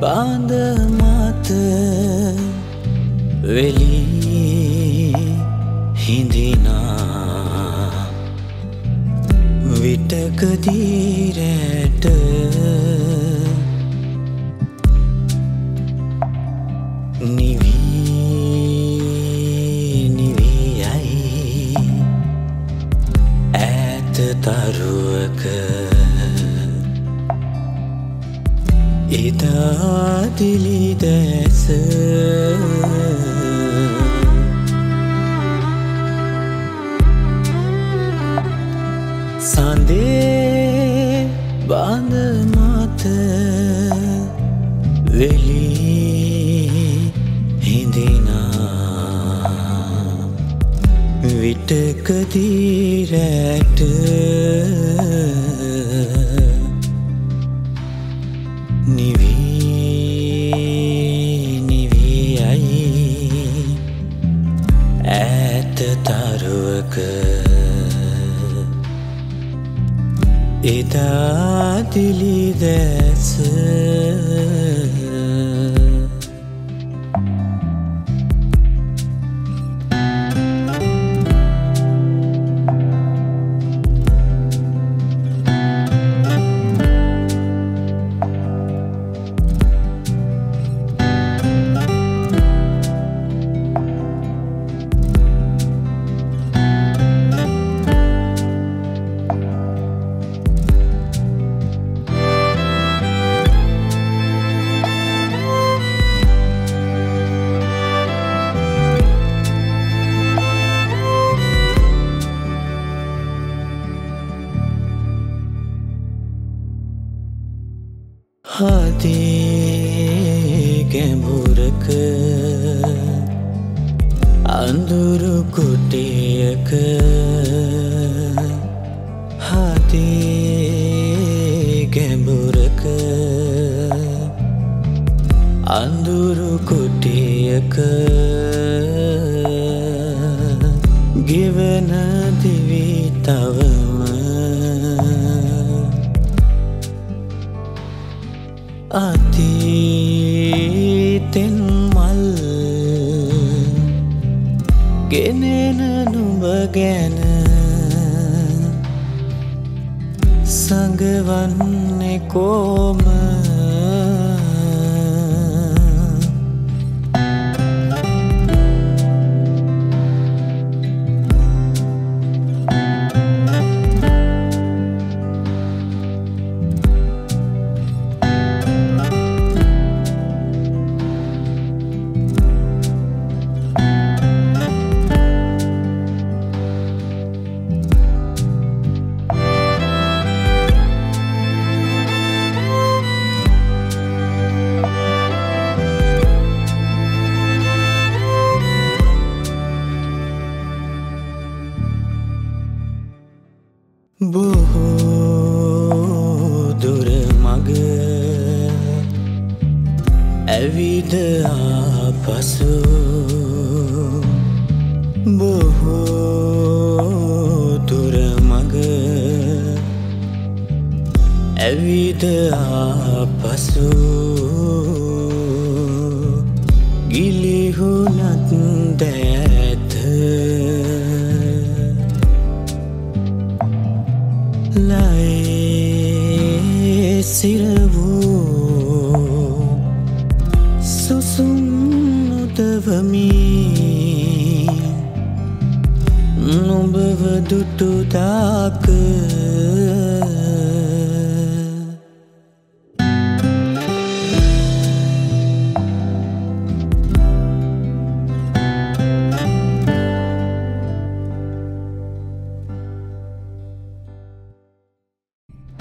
බාඳ මත වෙලී හිඳිනා. විටකදීරෑට නිවී නිවීයයි ඇත තරුවක ඉතාදිලි දැස සඳේ බාඳ මත වෙලී හිඳිනා. විටකදීරෑට නිවී එදාදිලි දැස හදේ ගැඹුරක අඳුරු කුටියක හදේ ගැඹුරක අඳුරු කුටියක ගෙවන දිවී තවම ගෙනෙන නුඹ ගැන සඟවන්නේ කෝම ඇවිද ආපසු බොහෝ දුර මග ඇවිද ආපසු ගිලිහුනත් දැත ලයි සිරවූ නොදවමි නොබව දුටුදාක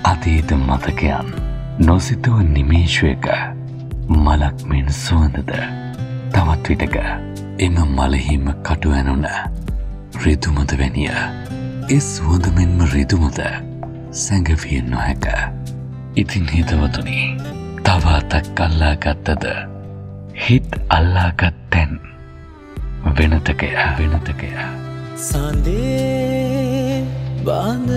අතීත මතකයන් නොසිතුව නිමේශයක මලක් මෙන් සුවඳද. තවත් විටක එම මලහිම කටු ඇනුන රිදුමද වැනිය. ඒ සුවඳ මෙන්ම රිදුමද සැඟවිය නොහැක. ඉතින් හිතවතුනි තවාතක් අල්ලාගත්තද හිත් අල්ලාගත් තැන් වෙනතකය වෙනතකය සඳේ බාඳ